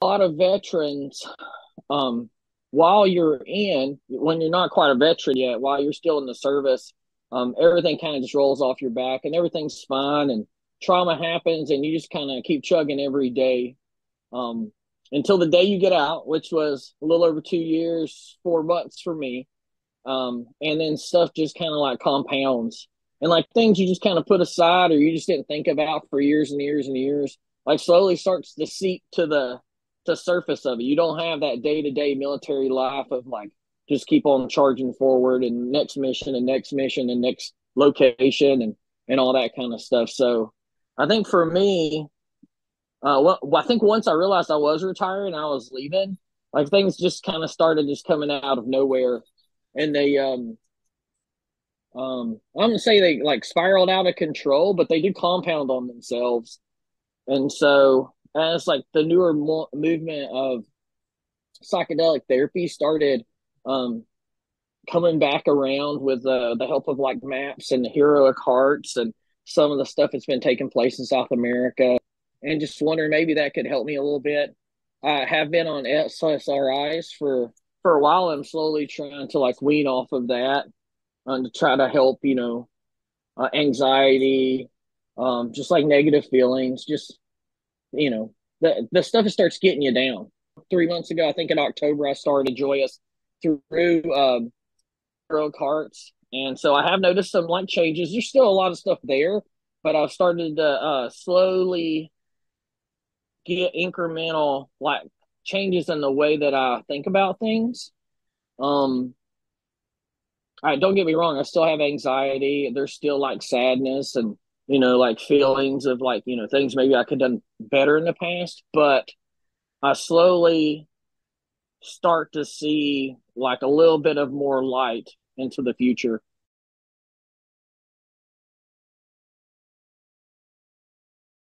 a lot of veterans, um, while you're in, when you're not quite a veteran yet, while you're still in the service, um, everything kind of just rolls off your back and everything's fine and trauma happens and you just kind of keep chugging every day um, until the day you get out, which was a little over two years, four months for me. Um, and then stuff just kind of like compounds and like things you just kind of put aside or you just didn't think about for years and years and years, like slowly starts to seep to the the surface of it. You don't have that day to day military life of like just keep on charging forward and next mission and next mission and next location and and all that kind of stuff. So I think for me, uh, well, I think once I realized I was retiring, I was leaving. Like things just kind of started just coming out of nowhere, and they um um I'm gonna say they like spiraled out of control, but they do compound on themselves, and so as like the newer mo- movement of psychedelic therapy started um coming back around with uh, the help of like MAPS and the Heroic Hearts and some of the stuff that's been taking place in South America and just wondering maybe that could help me a little bit. I have been on SSRIs for for a while. I'm slowly trying to like wean off of that and to try to help, you know, uh, anxiety, um, just like negative feelings, just you know, the the stuff starts getting you down. Three months ago, I think in October, I started Joyous through um, Hearts, and so I have noticed some like changes. There's still a lot of stuff there, but I've started to uh, slowly get incremental like changes in the way that I think about things. Um, all right, don't get me wrong, I still have anxiety. There's still like sadness and you know, like feelings of like, you know, things maybe I could have done better in the past, but I slowly start to see like a little bit of more light into the future.